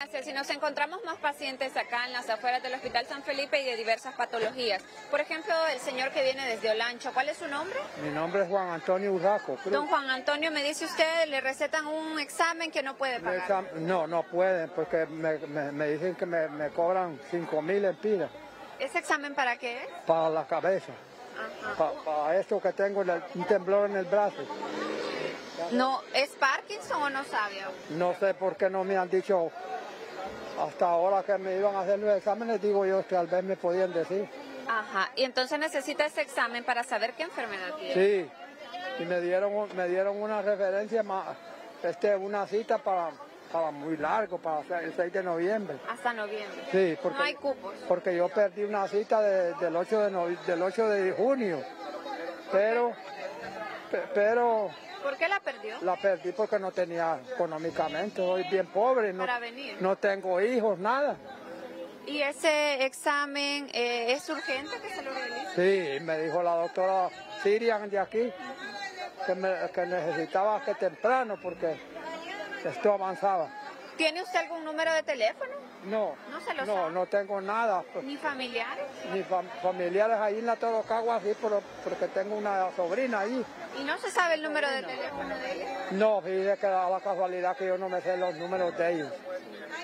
Gracias. Si nos encontramos más pacientes acá en las afueras del Hospital San Felipe y de diversas patologías. Por ejemplo, el señor que viene desde Olancho, ¿cuál es su nombre? Mi nombre es Juan Antonio Urraco. Cruz. Don Juan Antonio, me dice usted, le recetan un examen que no puede pagar. No, no pueden porque me, me- me dicen que me, me cobran 5 mil empiras ¿Ese examen para qué es? para la cabeza, para esto que tengo, un temblor en el brazo. No, ¿es Parkinson o no sabe? No sé por qué no me han dicho hasta ahora que me iban a hacer los exámenes, digo yo que tal vez me podían decir. Ajá. Y entonces necesita ese examen para saber qué enfermedad tiene. Sí, y me dieron, me dieron una referencia, ma- este, una cita para, para muy largo, para el 6 de noviembre. Hasta noviembre. Sí, porque, No hay cupos. porque yo perdí una cita de- del, 8 de novi- del 8 de junio, pero, pe- pero ¿Por qué la perdió? la perdí porque no tenía económicamente, soy bien pobre, no, Para venir. no tengo hijos, nada. ¿Y ese examen eh, es urgente que se lo realice? Sí, me dijo la doctora Sirian de aquí que, me- que necesitaba que temprano porque esto avanzaba. ¿Tiene usted algún número de teléfono? No, No se lo no, sabe. no tengo nada. pues, ¿Ni familiares? Ni fam- familiares ahí en la Torocagua, sí, pero, porque tengo una sobrina ahí. ¿Y no se sabe el número de teléfono de ella? No, fíjese que da la casualidad que yo no me sé los números de ellos.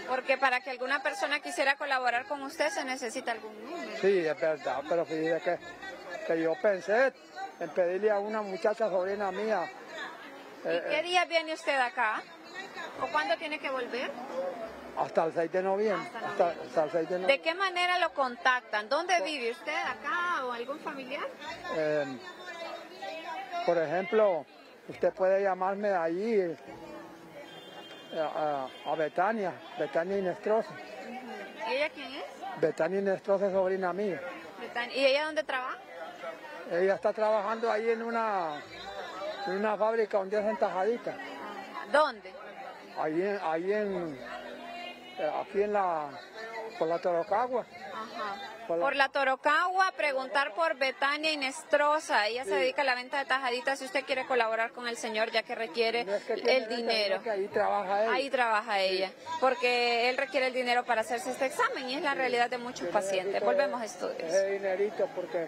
Porque para que alguna persona quisiera colaborar con usted se necesita algún número. Sí, es verdad, pero fíjese que, que yo pensé en pedirle a una muchacha sobrina mía ¿Y eh, qué día viene usted acá? ¿O cuándo tiene que volver? hasta el 6 de noviembre. Hasta Hasta, hasta el 6 de ¿De noviembre. qué manera lo contactan? ¿Dónde vive usted? ¿Acá o algún familiar? Eh, por ejemplo, usted puede llamarme allí eh, a, a Betania, Betania Inestrosa. ¿Y ella quién es? Betania Inestrosa es sobrina mía. ¿Y ella dónde trabaja? Ella está trabajando ahí en una, en una fábrica donde hacen tajaditas. ¿Dónde? Ahí en, ahí en, eh, aquí en la, por la Torocagua. Ajá. Por la- Por la Torocagua, preguntar por Betania Inestrosa. Ella se dedica a la venta de tajaditas si usted quiere colaborar con el señor ya que requiere No es que tiene el dinero. que ahí trabaja él. Ahí trabaja ella, porque él requiere el dinero para hacerse este examen y es la realidad de muchos pacientes. Volvemos a estudios. Ese dinerito porque